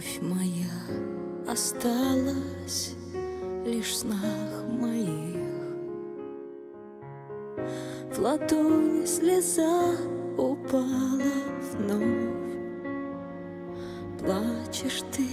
любовь моя осталась лишь в снах моих. В ладони слеза упала вновь. Плачешь ты,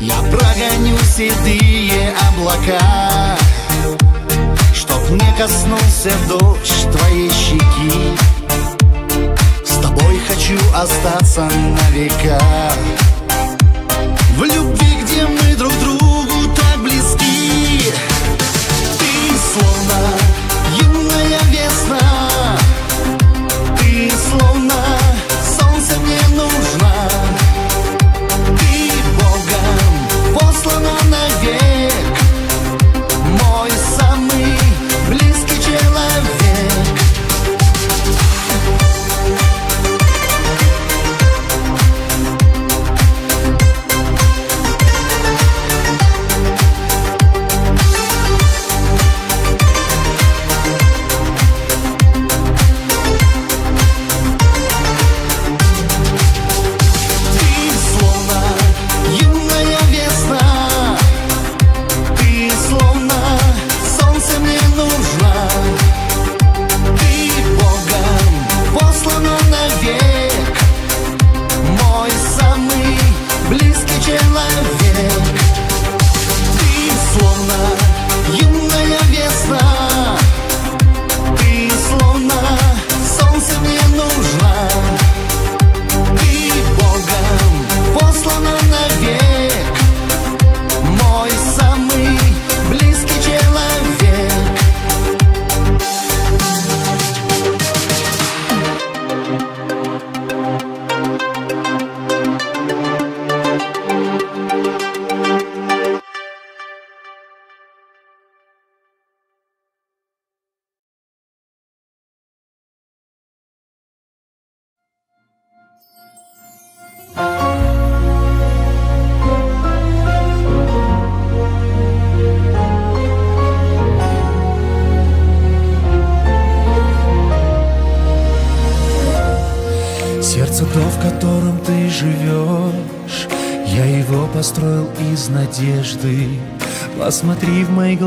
Я прогоню седые облака Чтоб не коснулся дождь твоей щеки. С тобой хочу остаться на века. В любви, где мы друг друга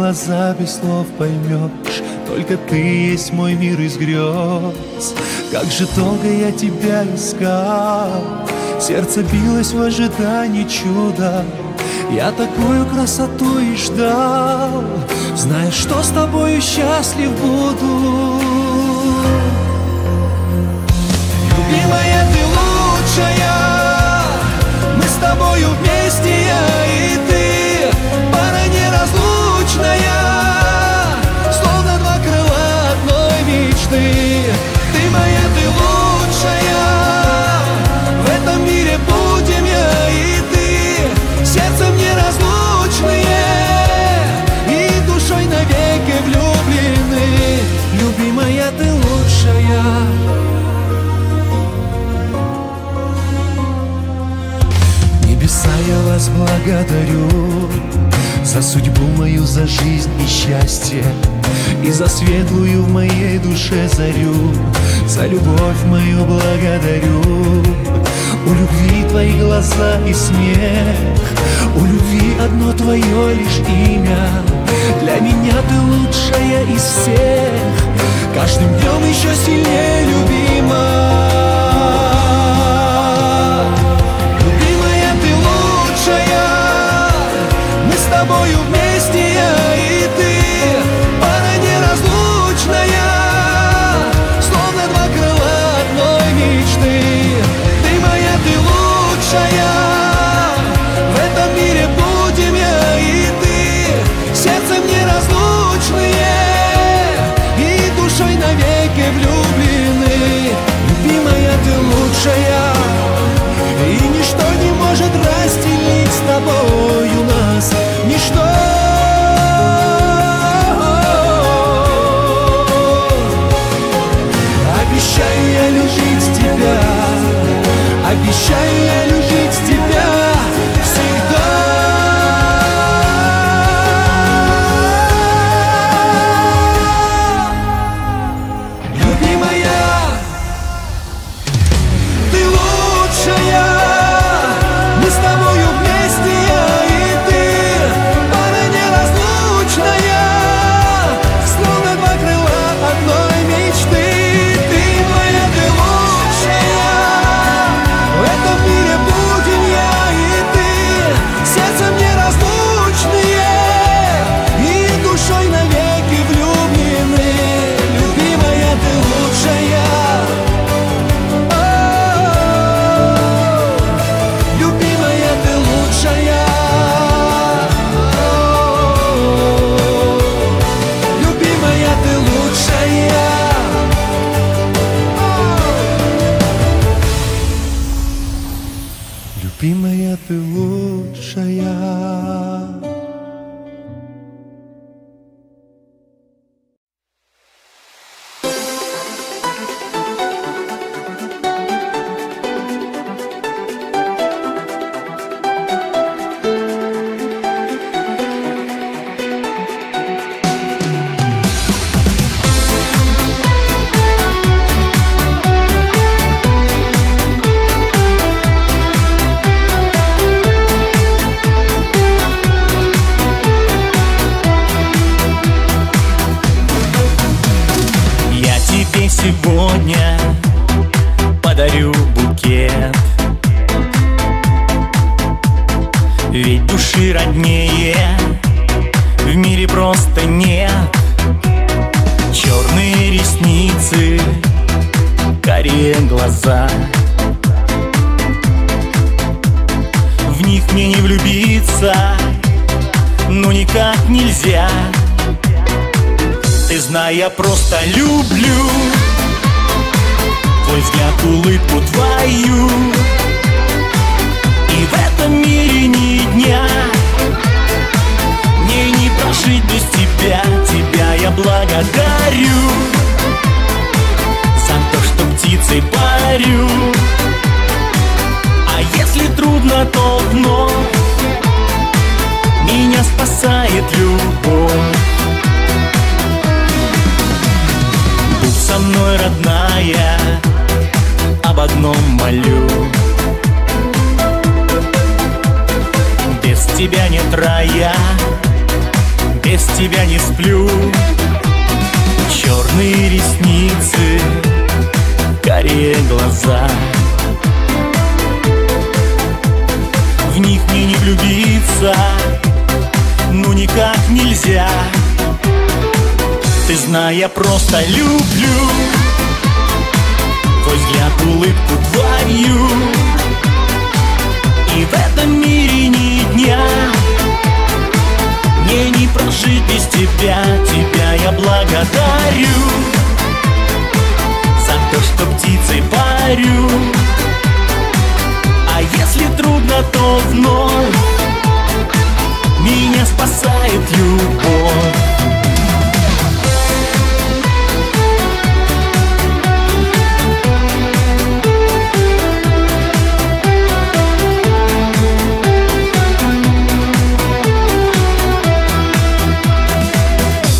глаза без слов поймешь. Только ты есть мой мир из грез. Как же долго я тебя искал. Сердце билось в ожидании чуда. Я такую красоту и ждал. Знаешь, что с тобою счастлив буду. Любимая, ты лучшая. Мы с тобою вместе И за светлую в моей душе зарю За любовь мою благодарю. У любви твои глаза и смех У любви одно твое лишь имя. Для меня ты лучшая из всех Каждым днем еще сильнее любима.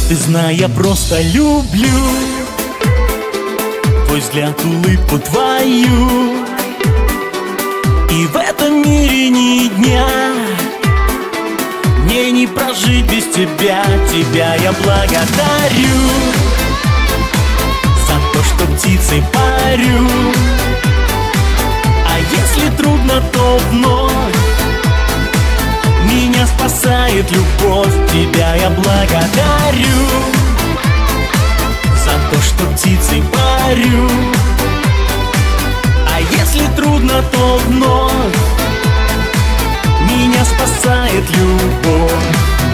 Ты знай, я просто люблю Твой взгляд, улыбку твою. И в этом мире ни дня Мне не прожить без тебя. Тебя я благодарю За то, что птицей парю. А если трудно, то вновь спасает любовь, тебя я благодарю За то, что птицей парю. А если трудно, то вновь Меня спасает любовь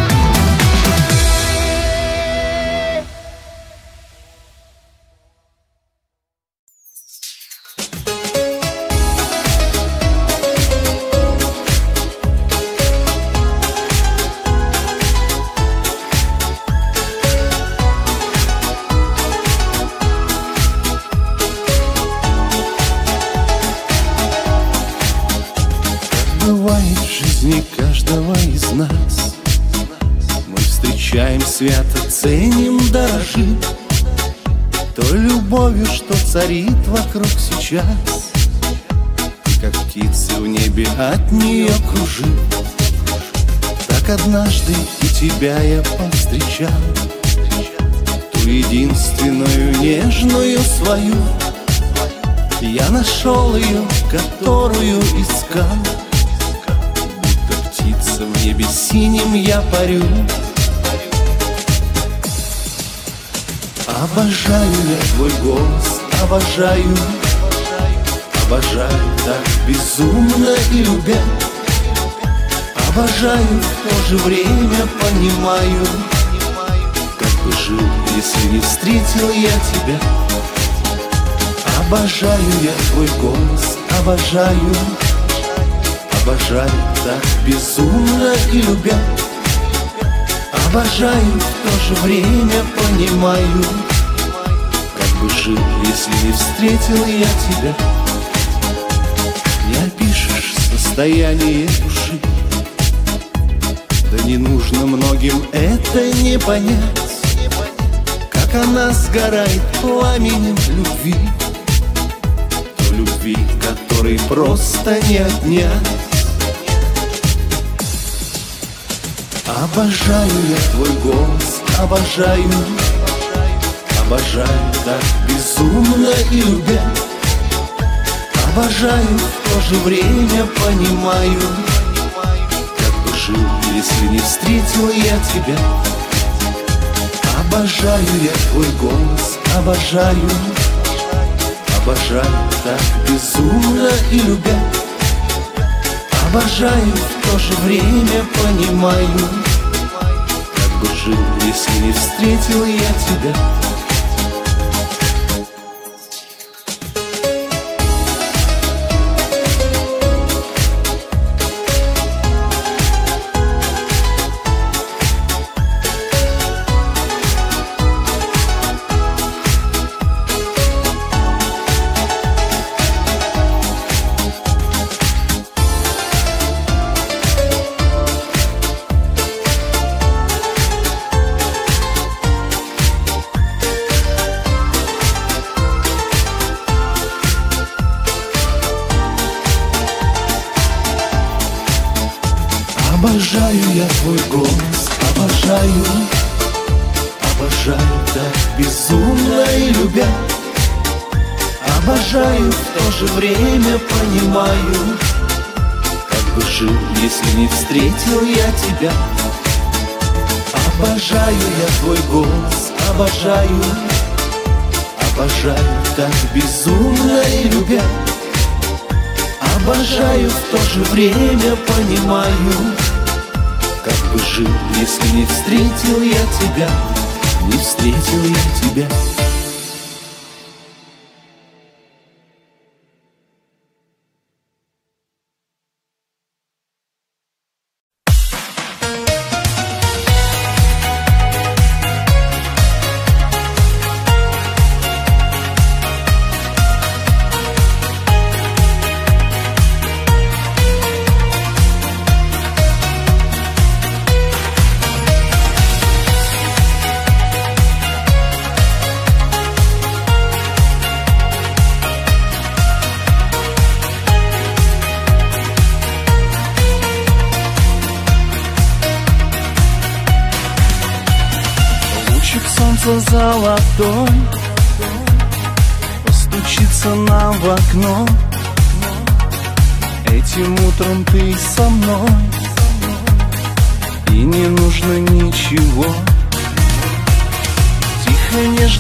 сейчас И как птицы в небе от нее кружим Так однажды и тебя я повстречал Ту единственную нежную свою. Я нашел ее, которую искал. Будто птица в небе синим я парю. Обожаю я твой голос, обожаю Обожаю так безумно и любя. Обожаю, в то же время понимаю Как бы жил, если не встретил я тебя. Обожаю я твой голос, обожаю. Обожаю так безумно и любя. Обожаю, в то же время понимаю Как бы жил, если не встретил я тебя состояние души Да не нужно многим это не понять Как она сгорает пламенем любви той любви, которой просто не отнять. Обожаю я твой голос, обожаю, обожаю так безумно и любя. Обожаю, в то же время понимаю, как бы жил, если не встретил я тебя. Обожаю я твой голос, обожаю, Обожаю так безумно и любя. Обожаю, в то же время понимаю. Как бы жил, если не встретил я тебя время понимаю Как бы жил, если не встретил я тебя Не встретил я тебя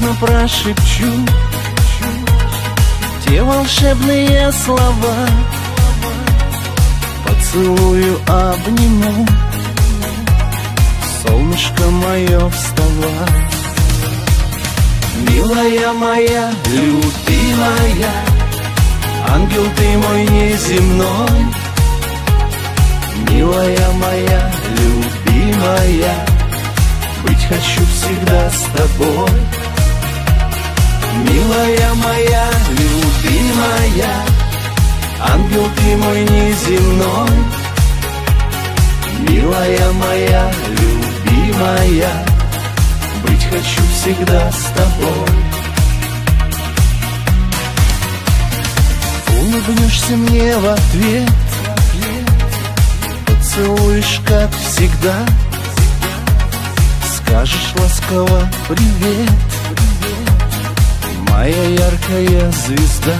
Нежно прошепчу Те волшебные слова. Поцелую, обниму. Солнышко мое, вставай. Милая моя, любимая Ангел ты мой неземной. Милая моя, любимая Быть хочу всегда с тобой Милая моя, любимая Ангел ты мой неземной. Милая моя, любимая Быть хочу всегда с тобой. Улыбнешься мне в ответ Поцелуешь, как всегда. Скажешь ласково привет Моя яркая звезда.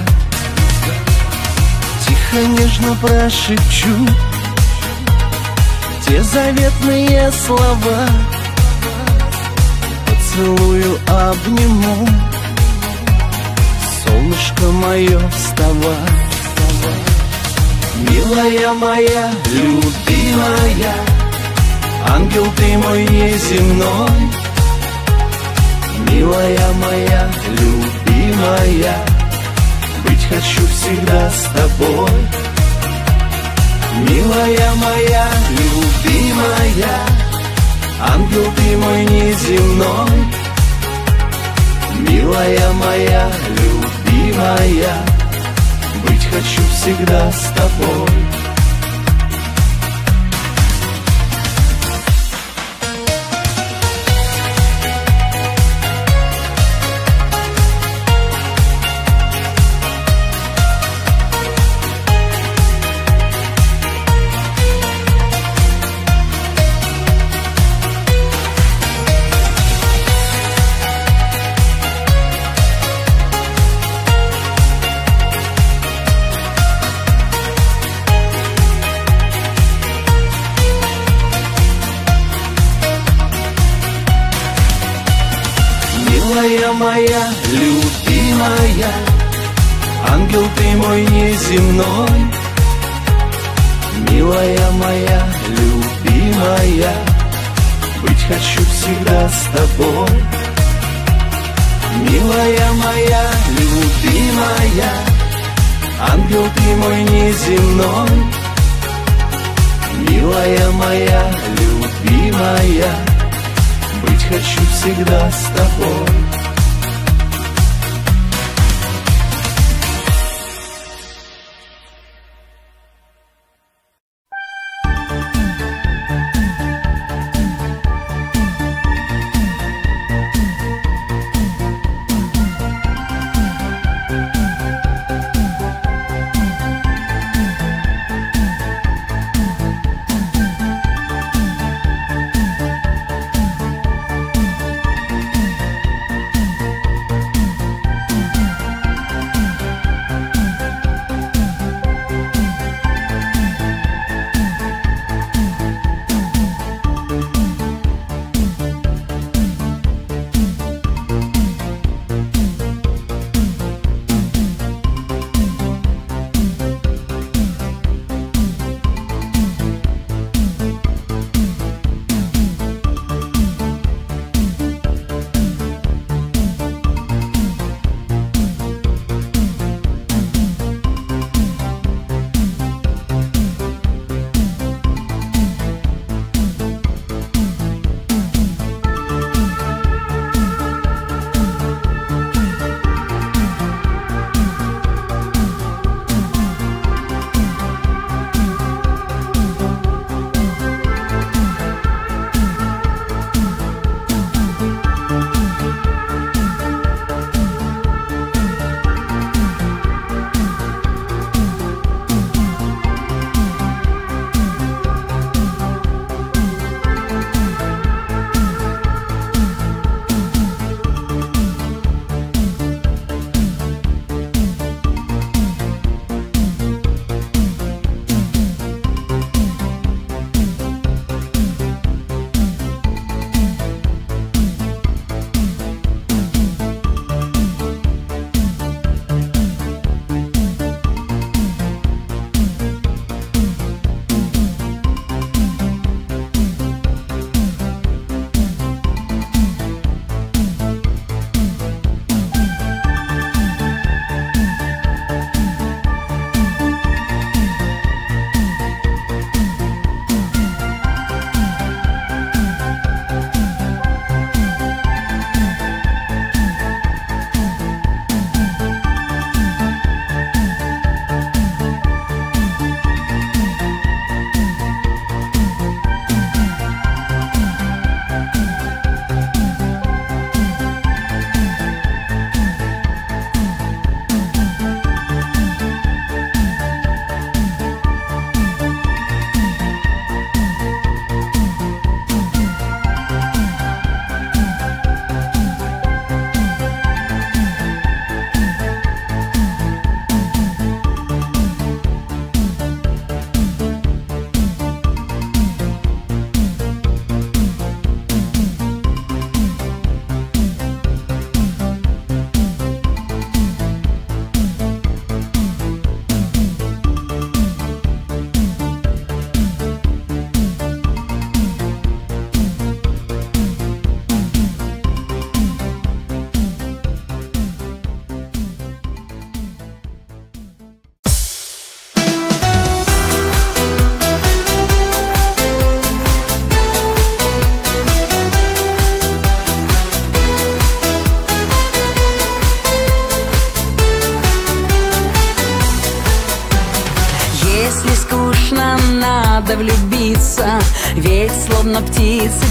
Тихо, нежно прошепчу те заветные слова. Поцелую, обниму. Солнышко мое, вставай. Милая моя, любимая Ангел ты мой неземной. Милая моя, любимая Быть хочу всегда с тобой Милая моя, любимая, ангел ты мой неземной. Милая моя, любимая, быть хочу всегда с тобой. Моя, любимая, ангел ты мой неземной. Милая моя, любимая, быть хочу всегда с тобой. Милая моя, любимая, ангел ты мой неземной. Милая моя, любимая, быть хочу всегда с тобой. птиц.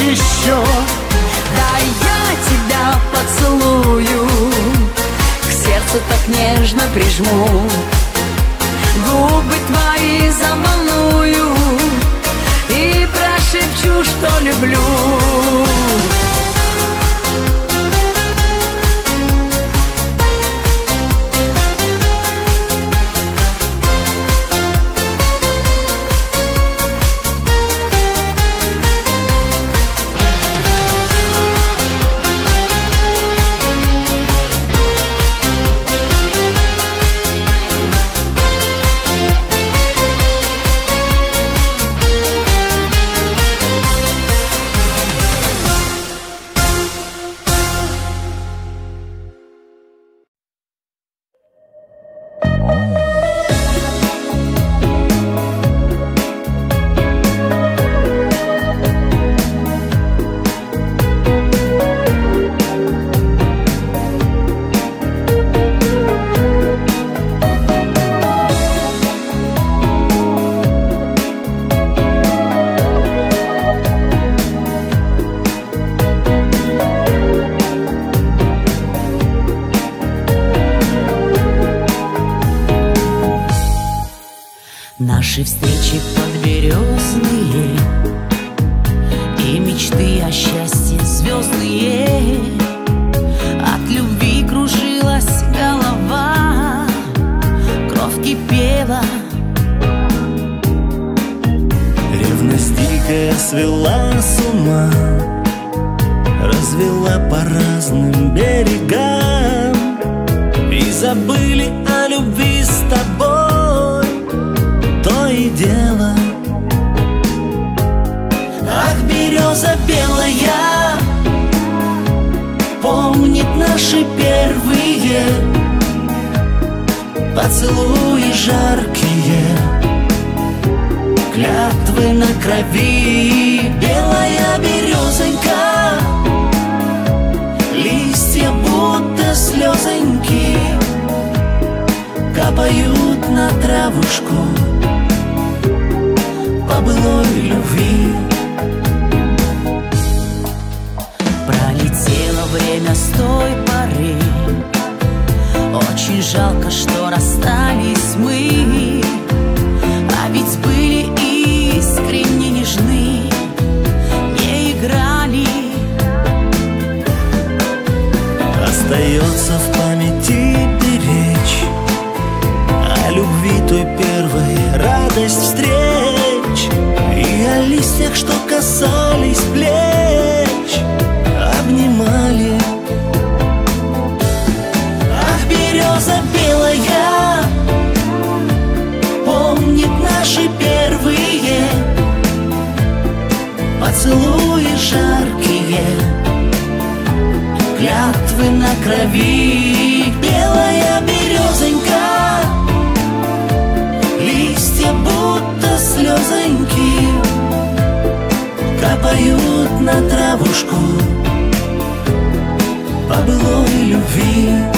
еще. Да я тебя поцелую К сердцу так нежно прижму. Губы твои заманую И прошепчу, что люблю. капают на травушку по былой любви. Пролетело время с той поры, очень жалко, что расстались мы. радость встреч И о листьях, что касались плеч Обнимали. Ах, береза белая Помнит наши первые Поцелуи жаркие Клятвы на крови. Белая березонька слезоньки Капают на травушку По былой любви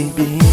любовь тебе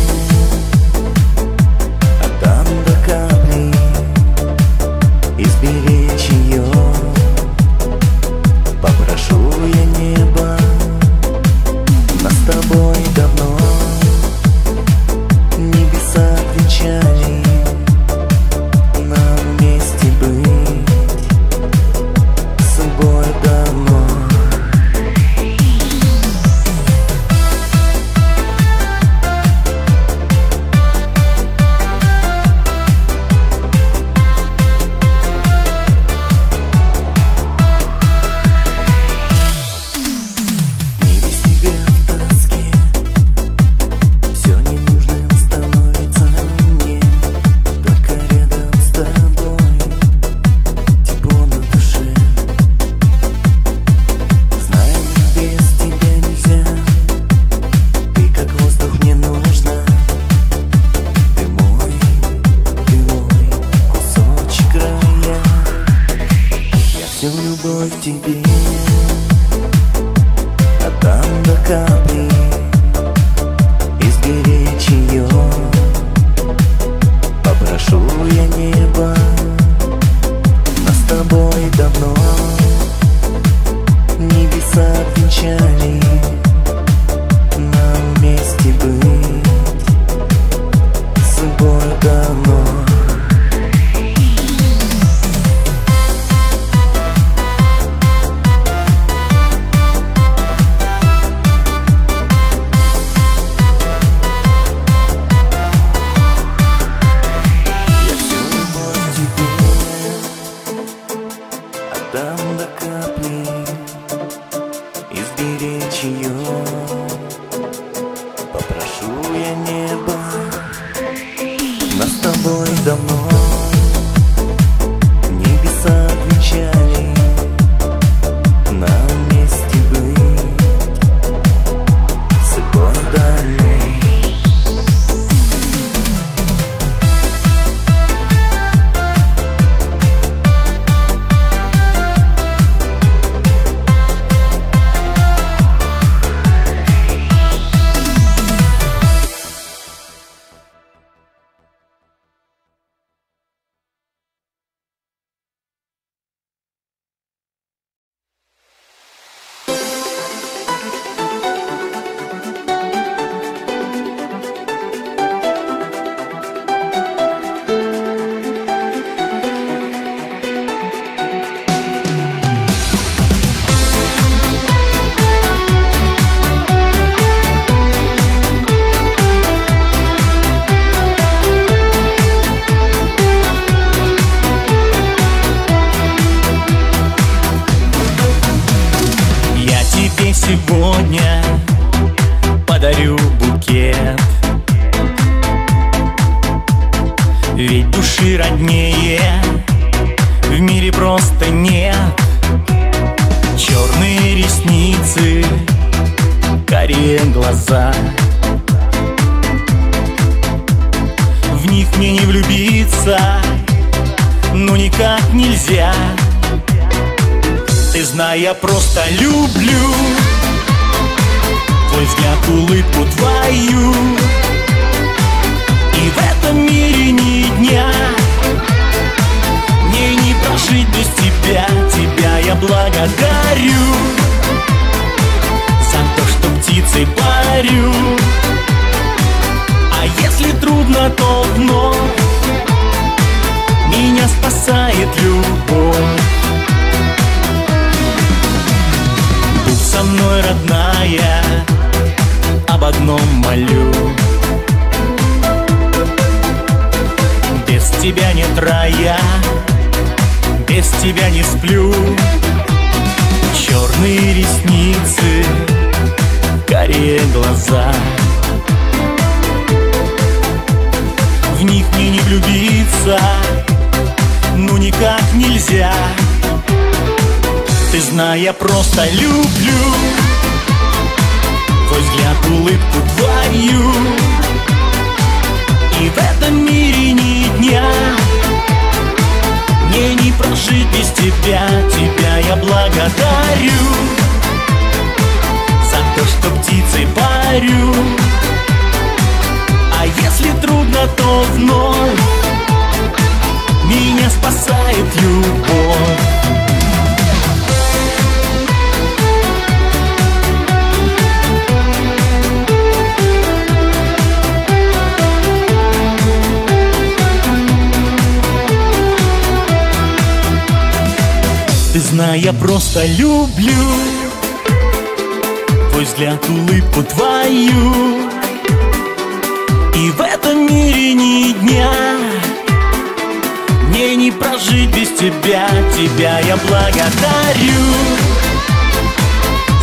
тебя, тебя я благодарю.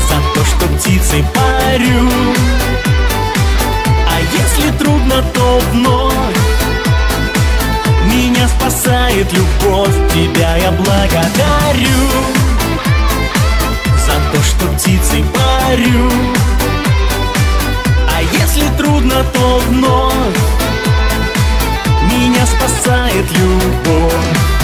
За то, что птицей парю. А если трудно, то вновь. Меня спасает любовь, тебя я благодарю. За то, что птицей парю. А если трудно, то вновь. Меня спасает любовь.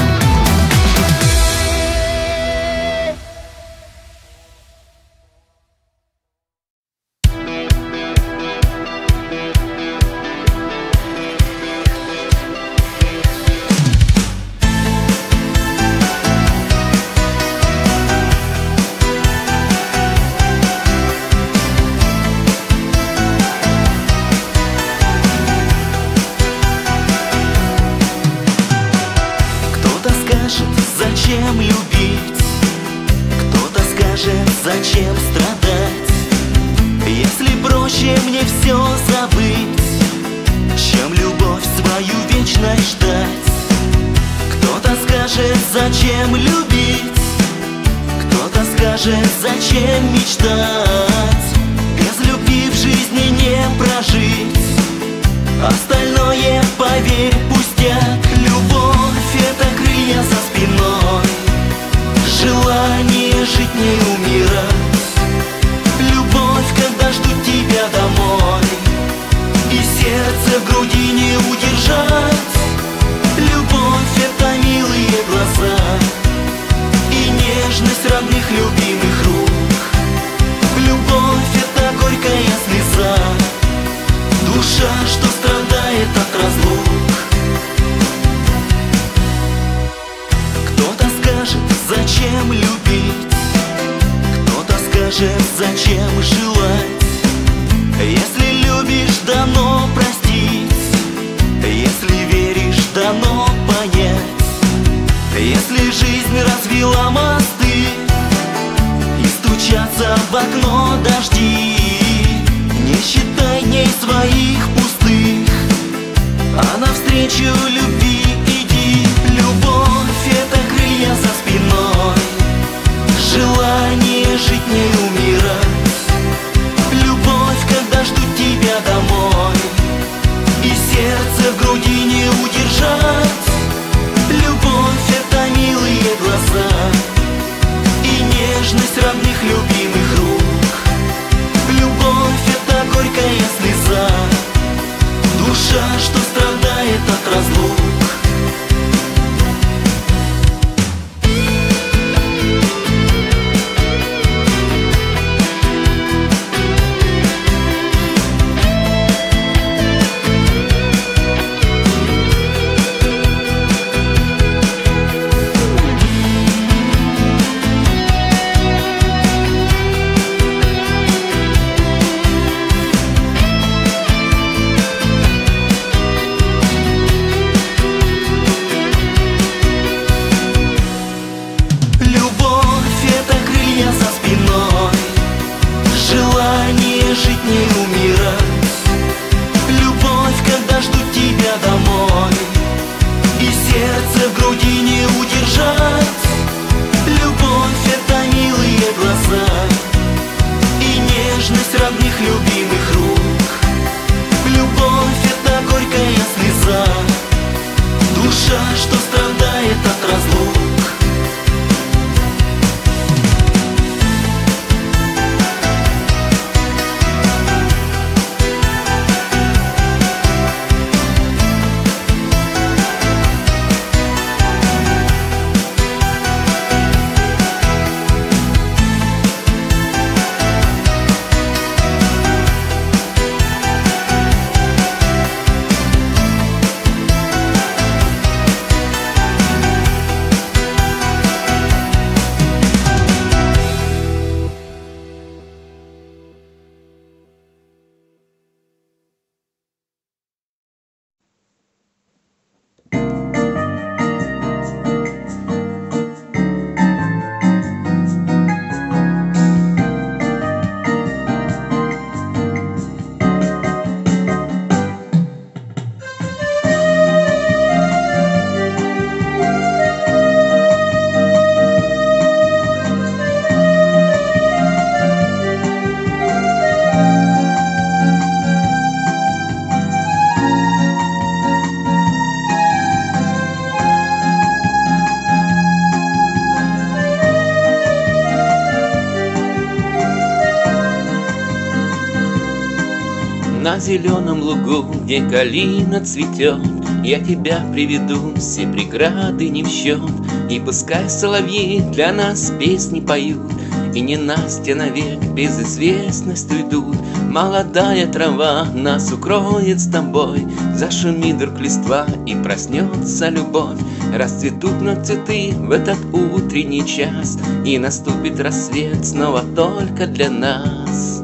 зеленом лугу, где калина цветет, Я тебя приведу, все преграды не в счет, И пускай соловьи для нас песни поют, И не Настя навек безызвестность уйдут. Молодая трава нас укроет с тобой, Зашумит вдруг листва и проснется любовь. Расцветут на цветы в этот утренний час, И наступит рассвет снова только для нас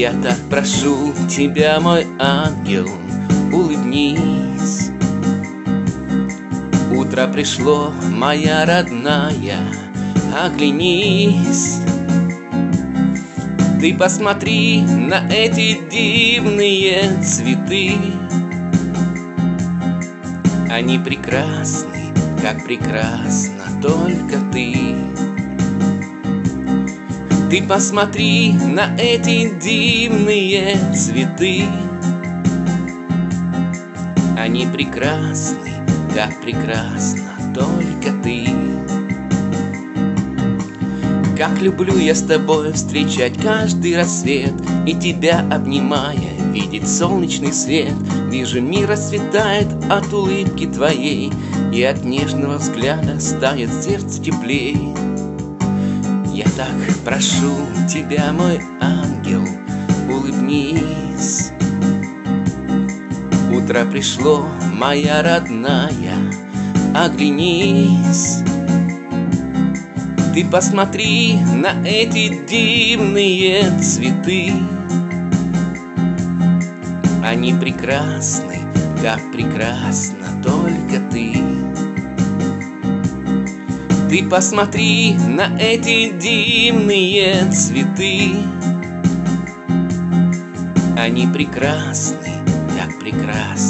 я так прошу тебя, мой ангел, улыбнись. Утро пришло, моя родная, оглянись. Ты посмотри на эти дивные цветы. Они прекрасны, как прекрасна только ты. Ты посмотри на эти дивные цветы. Они прекрасны, как прекрасна только ты. Как люблю я с тобой встречать каждый рассвет И тебя обнимая, видеть солнечный свет. Вижу, мир расцветает от улыбки твоей И от нежного взгляда станет сердце теплей Я так прошу тебя, мой ангел, улыбнись. Утро пришло, моя родная, оглянись. Ты посмотри на эти дивные цветы. Они прекрасны, как прекрасна только ты Ты посмотри на эти дивные цветы. Они прекрасны, как прекрасна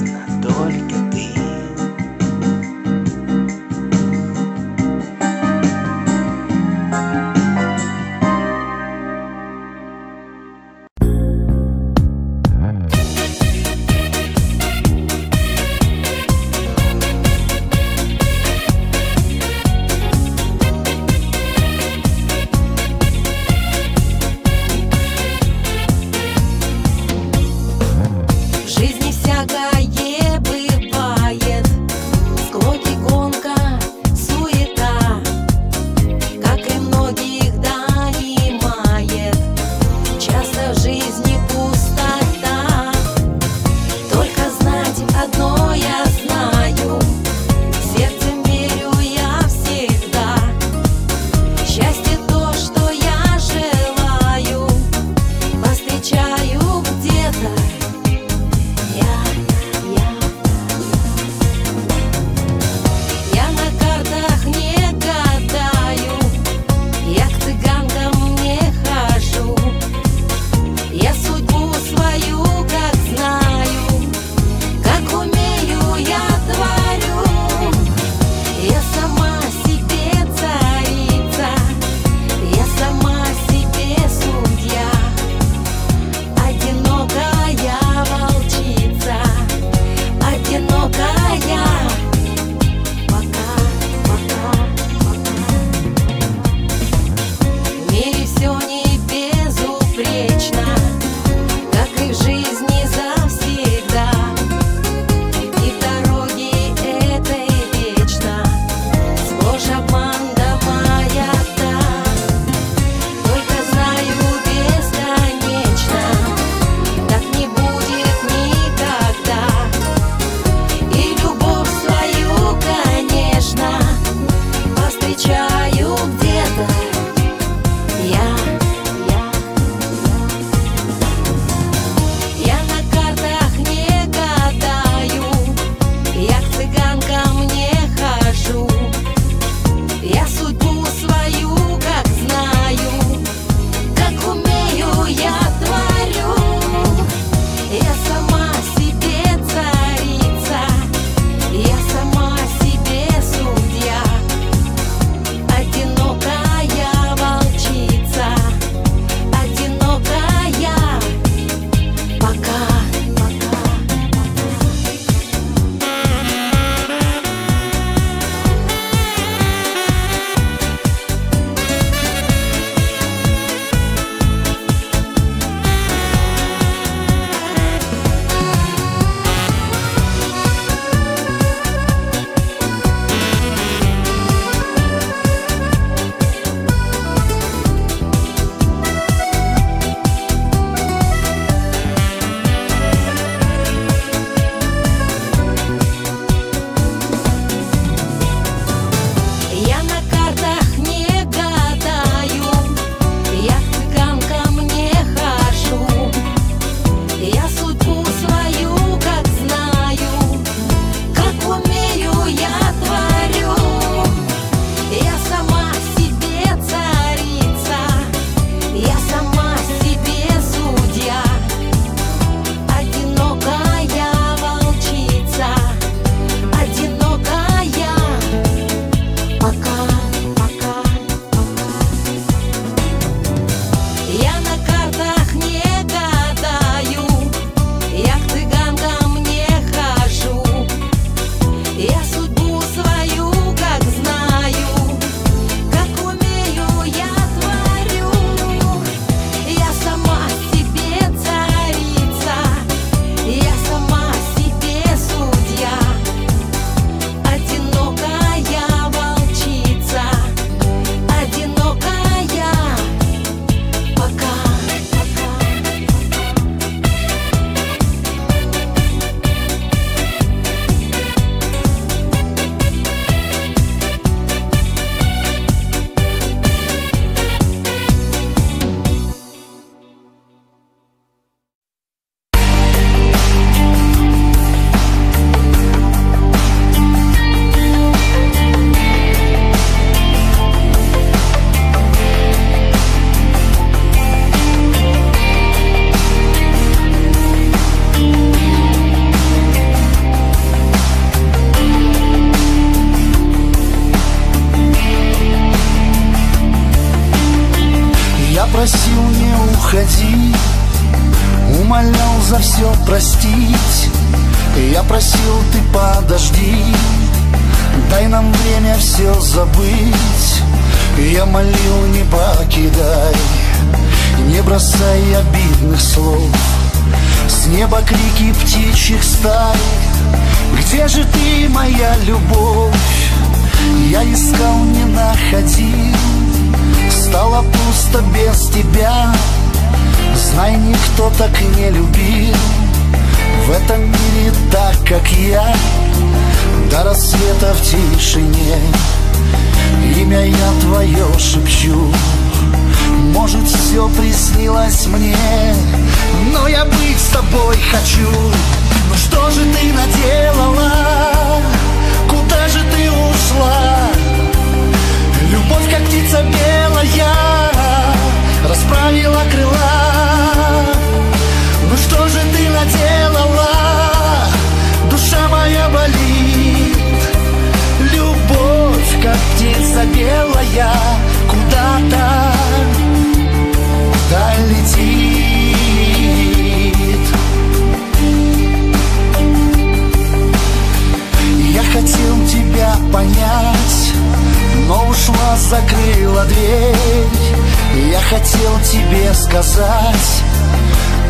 сказать.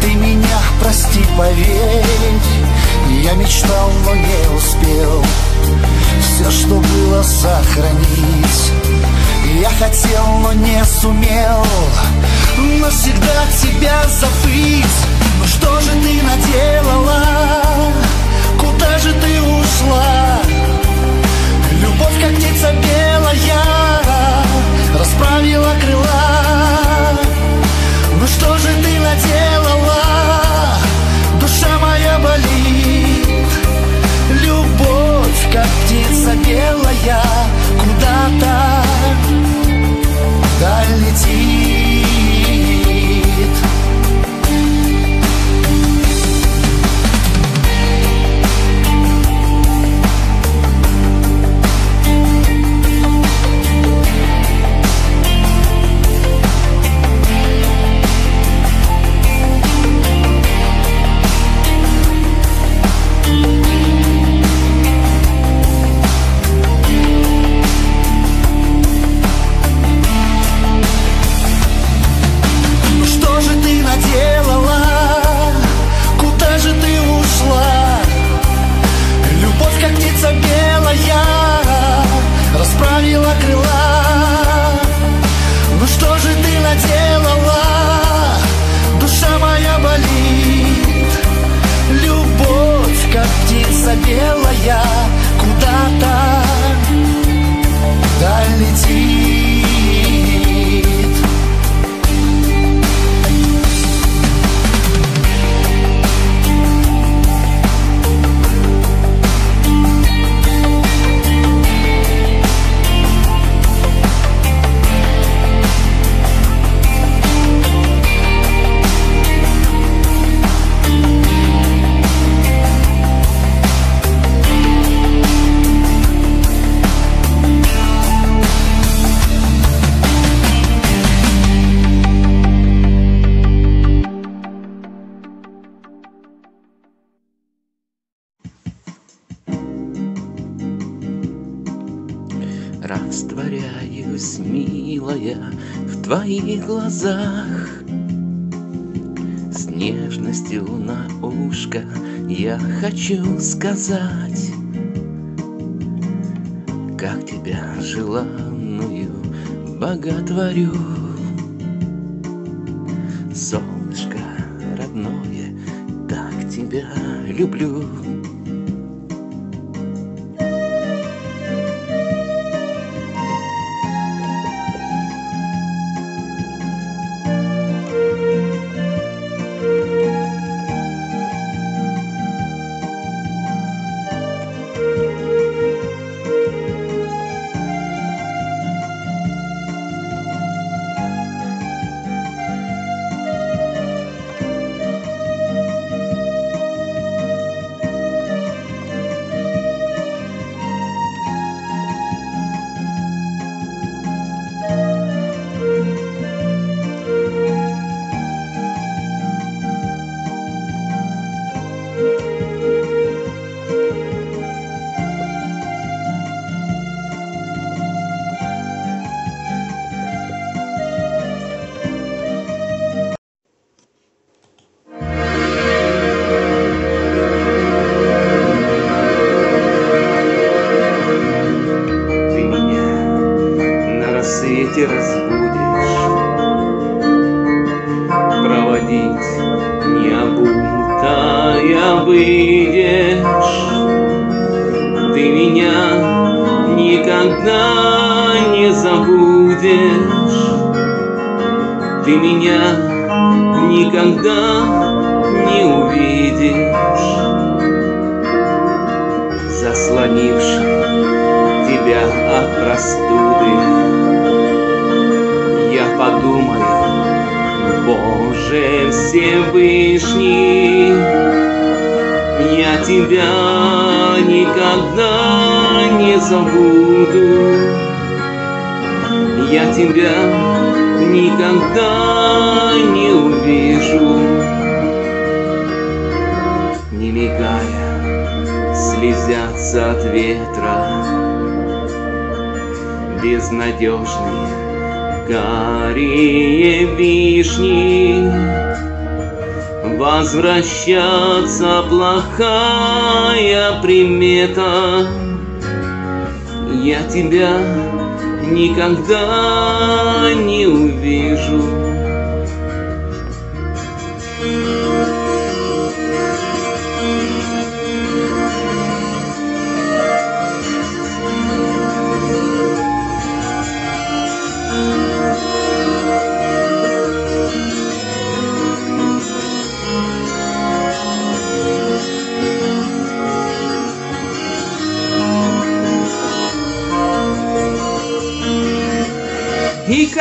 Ты меня прости, поверь. Я мечтал, но не успел Все, что было, сохранить. Я хотел, но не сумел Навсегда тебя забыть. Ну что же ты наделала? Куда же ты ушла? Любовь, как птица белая Расправила крыла. как птица белая. милая, в твоих глазах. С нежностью на ушко я хочу сказать, Как тебя желанную боготворю. Солнышко родное, так тебя люблю.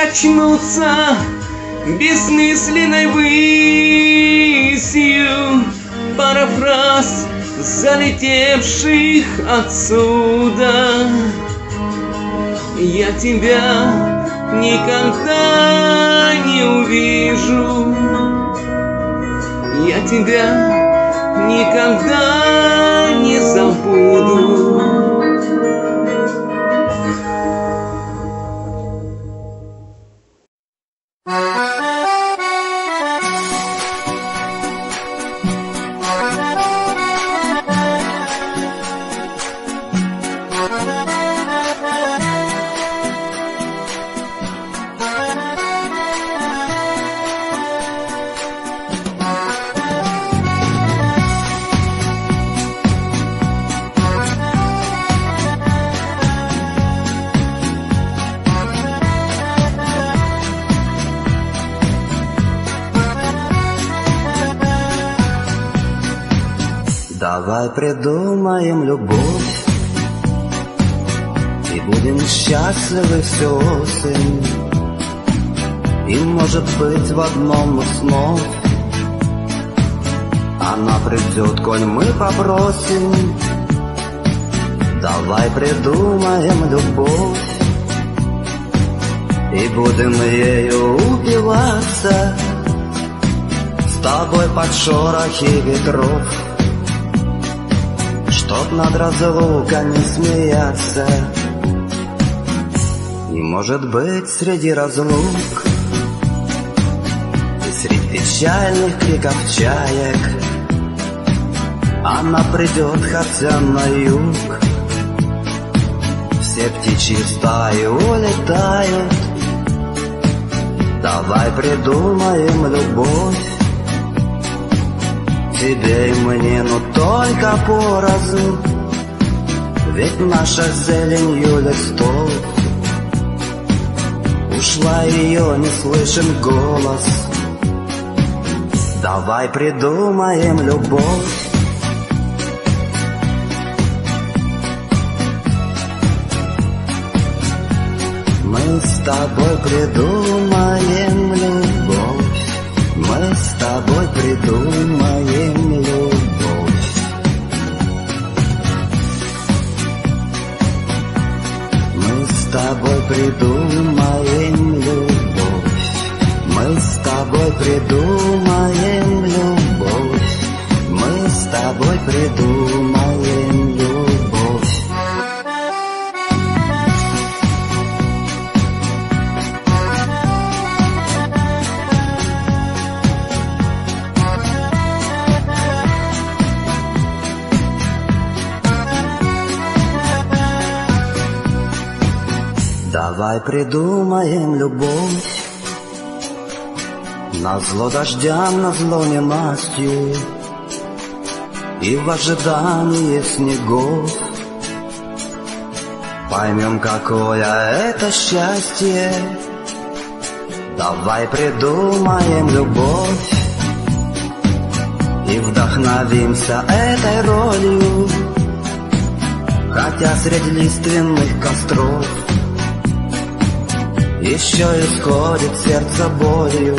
И качнуться бессмысленной высью парафраз залетевших отсюда. Я тебя никогда не увижу, я тебя никогда Придумаем любовь. И будем счастливы всю осень. И может быть в одном из снов. Она придет, коль мы попросим. Давай придумаем любовь. И будем ею упиваться. С тобой под шорохи ветров Над разлуками смеяться. И может быть среди разлук. И среди печальных криков чаек Она придет хотя на юг. Все птичьи стаи улетают. Давай придумаем любовь тебе и мне, но только порознь Ведь наша зеленью листов Ушла ее, не слышен голос. Давай придумаем любовь. Мы с тобой придумаем любовь Мы с тобой придумаем любовь. Мы с тобой придумаем любовь. Мы с тобой придумаем любовь. Мы с тобой придумаем Давай придумаем любовь. На зло дождям, на зло ненастью И в ожидании снегов. Поймем, какое это счастье. Давай придумаем любовь И вдохновимся этой ролью. Хотя среди лиственных костров Еще исходит сердце болью.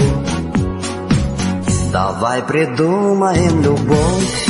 Давай придумаем любовь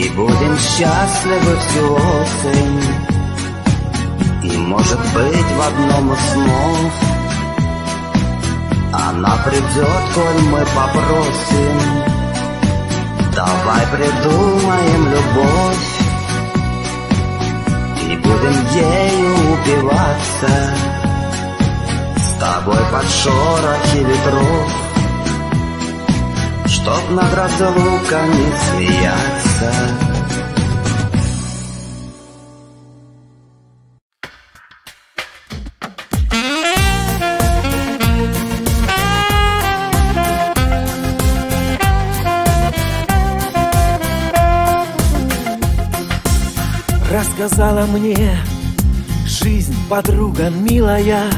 И будем счастливы всю осень. И может быть в одном из снов Она придет, коль мы попросим. Давай придумаем любовь. И будем ею упиваться. С тобой под шорохи ветров Чтоб над разлуками смеяться. Рассказала мне жизнь подруга милая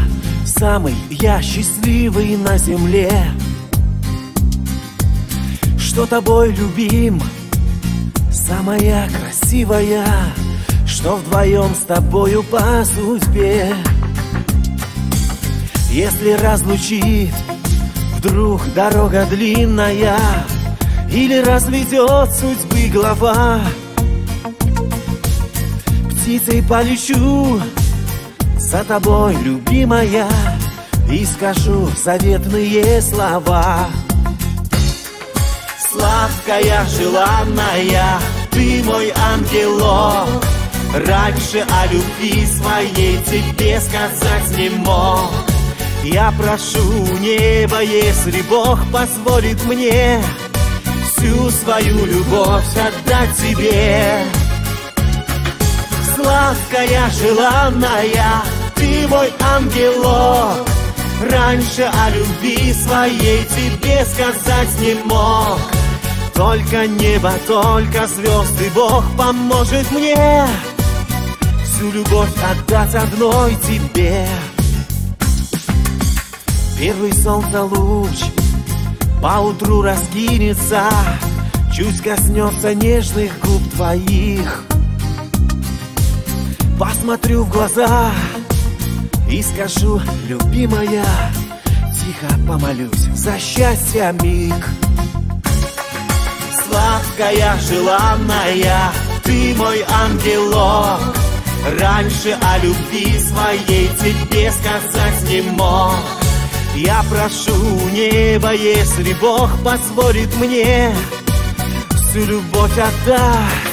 Самый я счастливый на земле Что тобой любим. Самая красивая Что вдвоем с тобою по судьбе. Если разлучит вдруг дорога длинная Или разведет судьбы глава. Птицей полечу За тобой, любимая И скажу заветные слова Сладкая, желанная Ты мой ангелок Раньше о любви своей Тебе сказать не мог Я прошу небо, если Бог позволит мне Всю свою любовь отдать тебе сладкая, желанная, ты мой ангелок. Раньше о любви своей тебе сказать не мог. Только небо, только звезды Бог поможет мне Всю любовь отдать одной тебе Первый солнца луч поутру раскинется Чуть коснется нежных губ твоих Посмотрю в глаза и скажу, любимая, тихо помолюсь за счастье миг. Сладкая, желанная, ты мой ангелок. Раньше о любви своей тебе сказать не мог. Я прошу небо, если Бог позволит мне всю любовь отдать.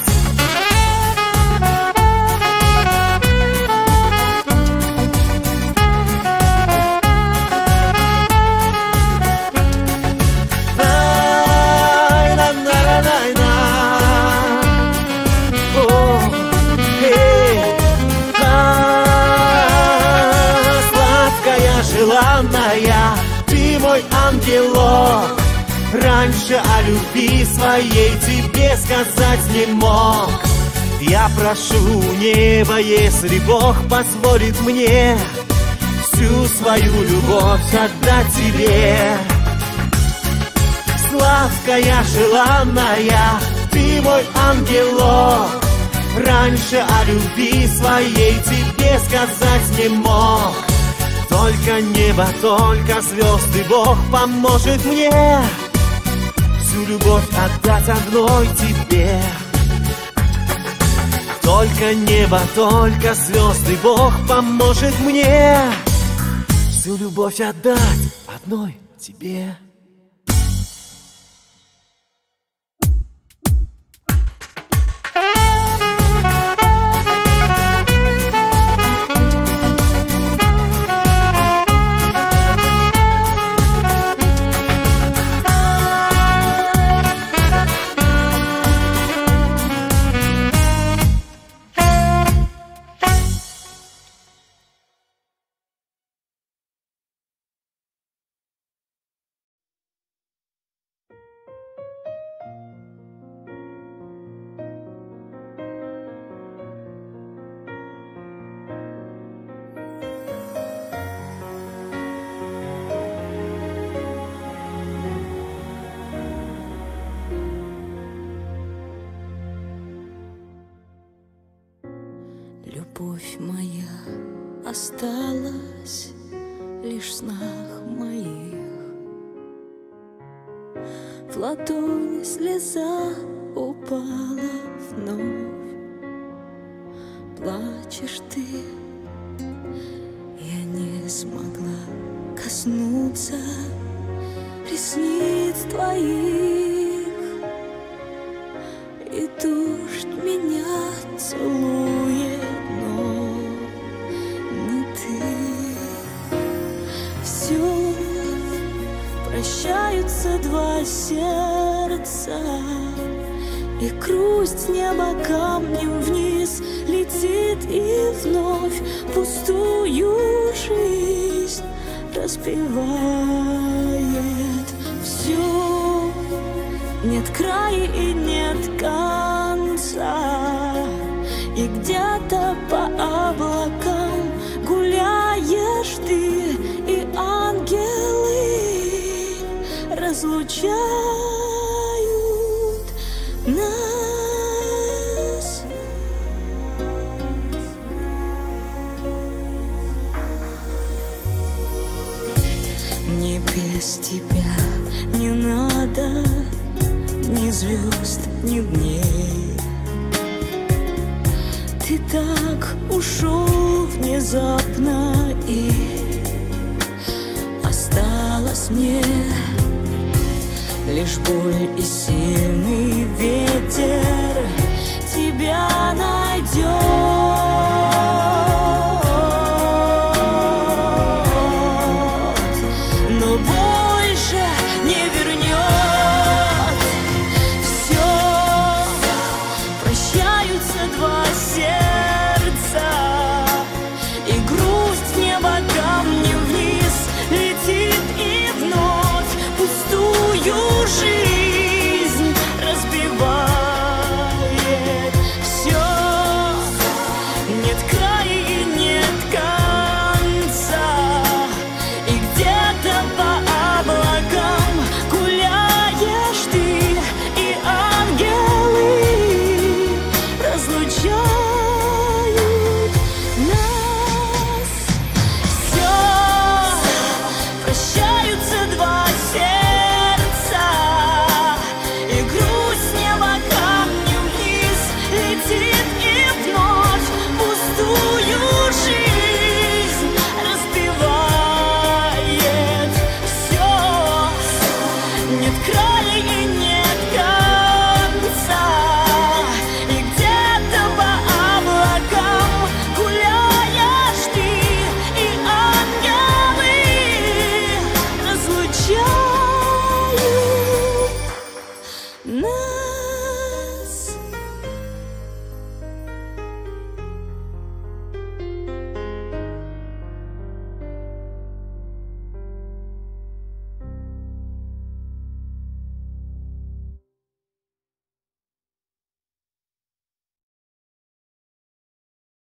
Мой ангелок. Раньше о любви своей тебе сказать не мог. Я прошу небо, если Бог позволит мне Всю свою любовь отдать тебе. Сладкая, желанная, ты мой ангелок. Раньше о любви своей тебе сказать не мог Только небо, только звезды Бог поможет мне. Всю любовь отдать одной тебе. Только небо, только звезды Бог поможет мне. Всю любовь отдать одной тебе вновь пустую жизнь распевает. Все нет края и нет конца И где-то по внезапно и осталось мне лишь боль и сильный.